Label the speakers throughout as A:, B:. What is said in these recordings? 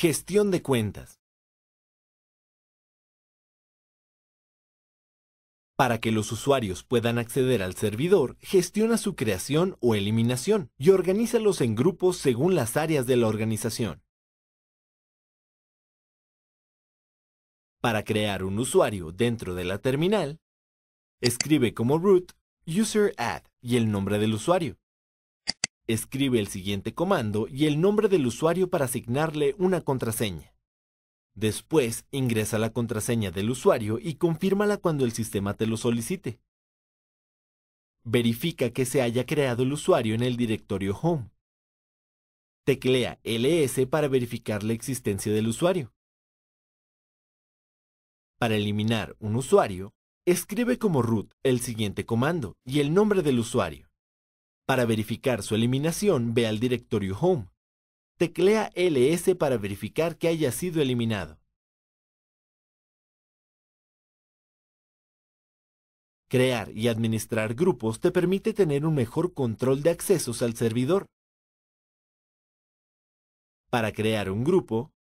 A: Gestión de cuentas. Para que los usuarios puedan acceder al servidor, gestiona su creación o eliminación y organízalos en grupos según las áreas de la organización. Para crear un usuario dentro de la terminal, escribe como root user add y el nombre del usuario. Escribe el siguiente comando y el nombre del usuario para asignarle una contraseña. Después, ingresa la contraseña del usuario y confírmala cuando el sistema te lo solicite. Verifica que se haya creado el usuario en el directorio Home. Teclea ls para verificar la existencia del usuario. Para eliminar un usuario, escribe como root el siguiente comando y el nombre del usuario. Para verificar su eliminación, ve al directorio Home. Teclea ls para verificar que haya sido eliminado. Crear y administrar grupos te permite tener un mejor control de accesos al servidor. Para crear un grupo,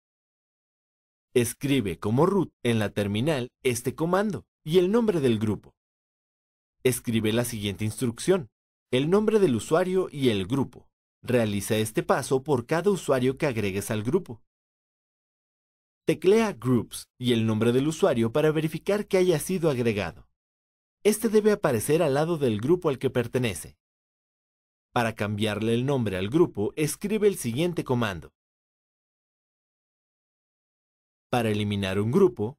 A: escribe como root en la terminal este comando y el nombre del grupo. Escribe la siguiente instrucción, el nombre del usuario y el grupo. Realiza este paso por cada usuario que agregues al grupo. Teclea Groups y el nombre del usuario para verificar que haya sido agregado. Este debe aparecer al lado del grupo al que pertenece. Para cambiarle el nombre al grupo, escribe el siguiente comando. Para eliminar un grupo,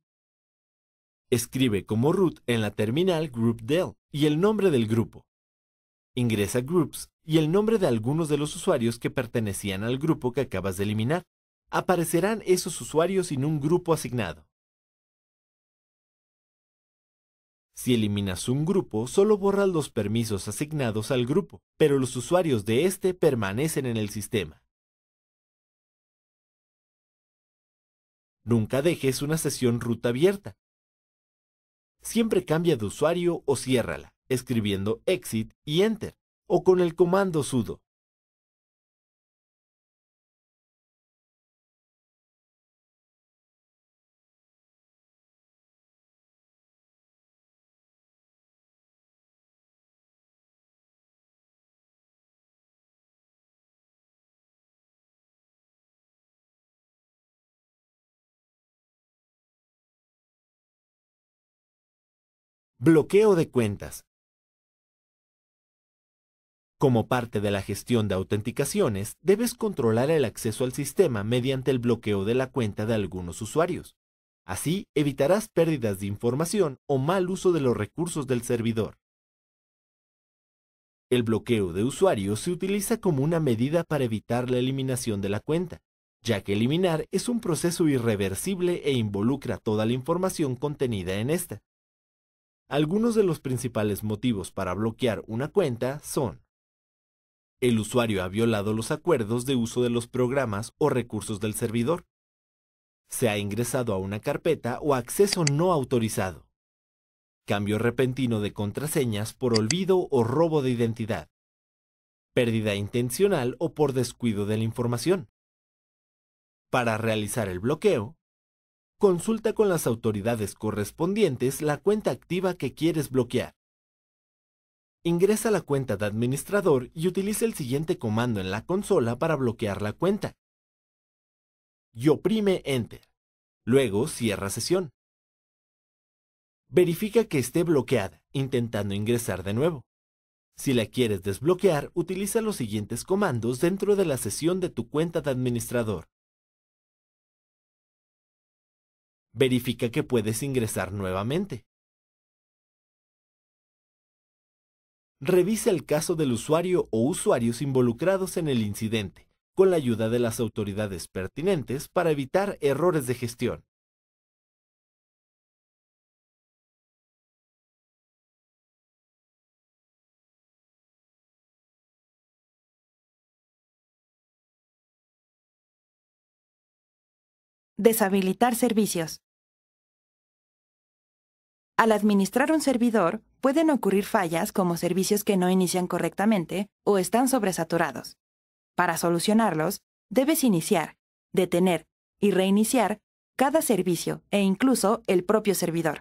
A: escribe como root en la terminal groupdel y el nombre del grupo. Ingresa Groups y el nombre de algunos de los usuarios que pertenecían al grupo que acabas de eliminar. Aparecerán esos usuarios sin un grupo asignado. Si eliminas un grupo, solo borras los permisos asignados al grupo, pero los usuarios de este permanecen en el sistema. Nunca dejes una sesión root abierta. Siempre cambia de usuario o ciérrala escribiendo exit y enter, o con el comando sudo. Bloqueo de cuentas. Como parte de la gestión de autenticaciones, debes controlar el acceso al sistema mediante el bloqueo de la cuenta de algunos usuarios. Así evitarás pérdidas de información o mal uso de los recursos del servidor. El bloqueo de usuarios se utiliza como una medida para evitar la eliminación de la cuenta, ya que eliminar es un proceso irreversible e involucra toda la información contenida en esta. Algunos de los principales motivos para bloquear una cuenta son el usuario ha violado los acuerdos de uso de los programas o recursos del servidor. Se ha ingresado a una carpeta o acceso no autorizado. Cambio repentino de contraseñas por olvido o robo de identidad. Pérdida intencional o por descuido de la información. Para realizar el bloqueo, consulta con las autoridades correspondientes la cuenta activa que quieres bloquear. Ingresa la cuenta de administrador y utiliza el siguiente comando en la consola para bloquear la cuenta. Y oprime Enter. Luego cierra sesión. Verifica que esté bloqueada, intentando ingresar de nuevo. Si la quieres desbloquear, utiliza los siguientes comandos dentro de la sesión de tu cuenta de administrador. Verifica que puedes ingresar nuevamente. Revisa el caso del usuario o usuarios involucrados en el incidente, con la ayuda de las autoridades pertinentes para evitar errores de gestión.
B: Deshabilitar servicios. Al administrar un servidor, pueden ocurrir fallas como servicios que no inician correctamente o están sobresaturados. Para solucionarlos, debes iniciar, detener y reiniciar cada servicio e incluso el propio servidor.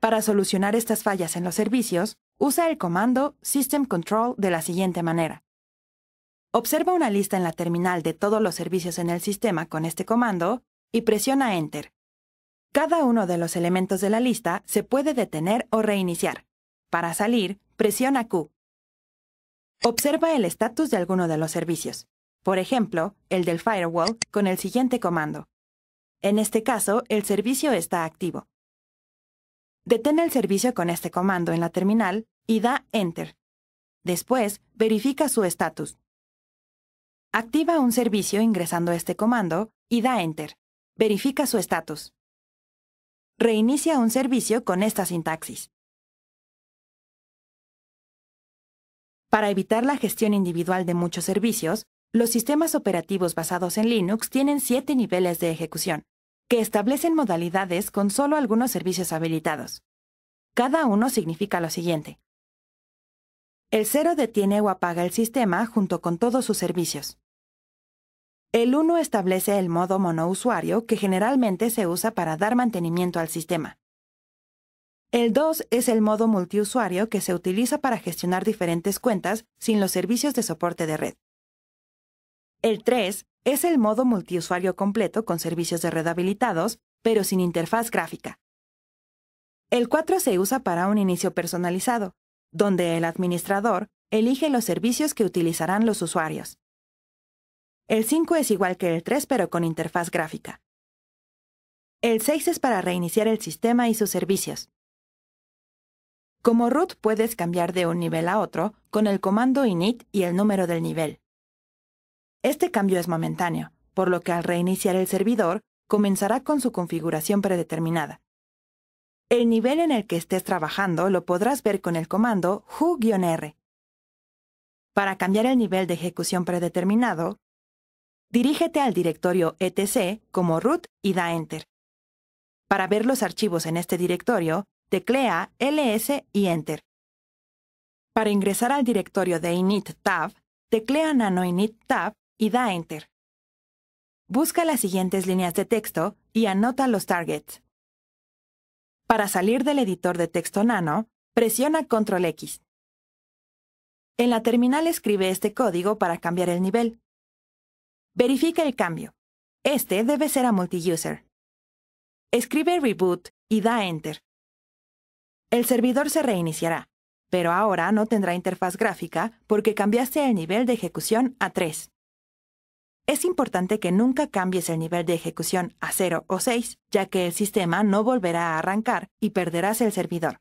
B: Para solucionar estas fallas en los servicios, usa el comando System Control de la siguiente manera. Observa una lista en la terminal de todos los servicios en el sistema con este comando y presiona Enter. Cada uno de los elementos de la lista se puede detener o reiniciar. Para salir, presiona Q. Observa el estatus de alguno de los servicios. Por ejemplo, el del firewall con el siguiente comando. En este caso, el servicio está activo. Detén el servicio con este comando en la terminal y da Enter. Después, verifica su estatus. Activa un servicio ingresando este comando y da Enter. Verifica su estatus. Reinicia un servicio con esta sintaxis. Para evitar la gestión individual de muchos servicios, los sistemas operativos basados en Linux tienen siete niveles de ejecución, que establecen modalidades con solo algunos servicios habilitados. Cada uno significa lo siguiente. El cero detiene o apaga el sistema junto con todos sus servicios. El 1 establece el modo monousuario que generalmente se usa para dar mantenimiento al sistema. El 2 es el modo multiusuario que se utiliza para gestionar diferentes cuentas sin los servicios de soporte de red. El 3 es el modo multiusuario completo con servicios de red habilitados, pero sin interfaz gráfica. El 4 se usa para un inicio personalizado, donde el administrador elige los servicios que utilizarán los usuarios. El 5 es igual que el 3 pero con interfaz gráfica. El 6 es para reiniciar el sistema y sus servicios. Como root puedes cambiar de un nivel a otro con el comando init y el número del nivel. Este cambio es momentáneo, por lo que al reiniciar el servidor comenzará con su configuración predeterminada. El nivel en el que estés trabajando lo podrás ver con el comando who-r. Para cambiar el nivel de ejecución predeterminado, dirígete al directorio etc como root y da enter. Para ver los archivos en este directorio, teclea ls y enter. Para ingresar al directorio de init tab, teclea nano init tab y da enter. Busca las siguientes líneas de texto y anota los targets. Para salir del editor de texto nano, presiona Control X. En la terminal escribe este código para cambiar el nivel. Verifica el cambio. Este debe ser a multi-user. Escribe reboot y da enter. El servidor se reiniciará, pero ahora no tendrá interfaz gráfica porque cambiaste el nivel de ejecución a 3. Es importante que nunca cambies el nivel de ejecución a 0 o 6, ya que el sistema no volverá a arrancar y perderás el servidor.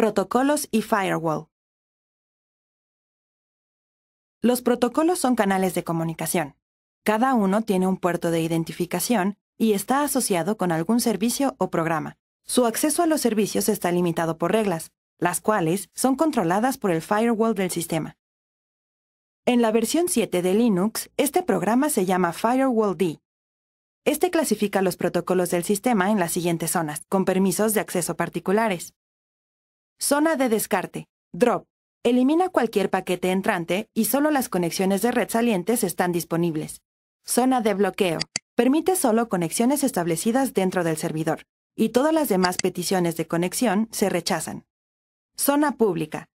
B: Protocolos y firewall. Los protocolos son canales de comunicación. Cada uno tiene un puerto de identificación y está asociado con algún servicio o programa. Su acceso a los servicios está limitado por reglas, las cuales son controladas por el firewall del sistema. En la versión 7 de Linux, este programa se llama Firewall D. Este clasifica los protocolos del sistema en las siguientes zonas, con permisos de acceso particulares. Zona de descarte. Drop. Elimina cualquier paquete entrante y solo las conexiones de red salientes están disponibles. Zona de bloqueo. Permite solo conexiones establecidas dentro del servidor, y todas las demás peticiones de conexión se rechazan. Zona pública.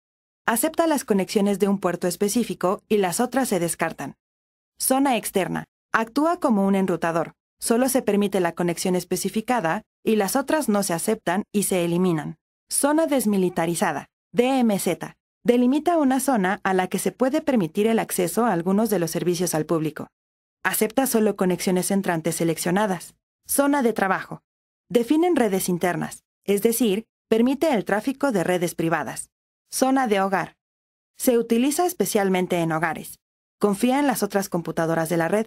B: Acepta las conexiones de un puerto específico y las otras se descartan. Zona externa. Actúa como un enrutador. Solo se permite la conexión especificada y las otras no se aceptan y se eliminan. Zona desmilitarizada, DMZ, delimita una zona a la que se puede permitir el acceso a algunos de los servicios al público. Acepta solo conexiones entrantes seleccionadas. Zona de trabajo. Definen redes internas, es decir, permite el tráfico de redes privadas. Zona de hogar. Se utiliza especialmente en hogares. Confía en las otras computadoras de la red.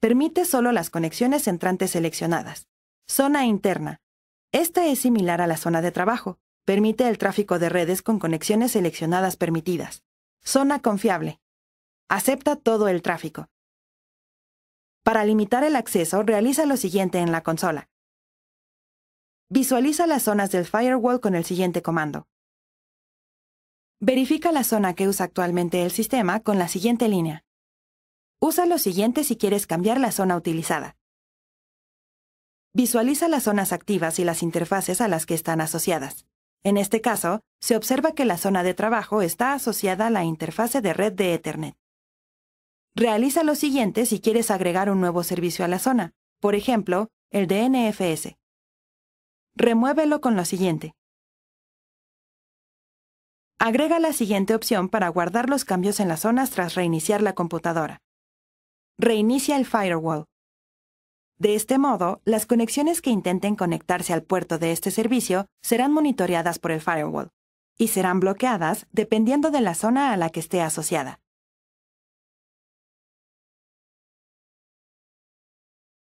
B: Permite solo las conexiones entrantes seleccionadas. Zona interna. Esta es similar a la zona de trabajo, Permite el tráfico de redes con conexiones seleccionadas permitidas. Zona confiable. Acepta todo el tráfico. Para limitar el acceso, realiza lo siguiente en la consola. Visualiza las zonas del firewall con el siguiente comando. Verifica la zona que usa actualmente el sistema con la siguiente línea. Usa lo siguiente si quieres cambiar la zona utilizada. Visualiza las zonas activas y las interfaces a las que están asociadas. En este caso, se observa que la zona de trabajo está asociada a la interfase de red de Ethernet. Realiza lo siguiente si quieres agregar un nuevo servicio a la zona, por ejemplo, el de NFS. Remuévelo con lo siguiente. Agrega la siguiente opción para guardar los cambios en las zonas tras reiniciar la computadora. Reinicia el firewall. De este modo, las conexiones que intenten conectarse al puerto de este servicio serán monitoreadas por el firewall y serán bloqueadas dependiendo de la zona a la que esté asociada.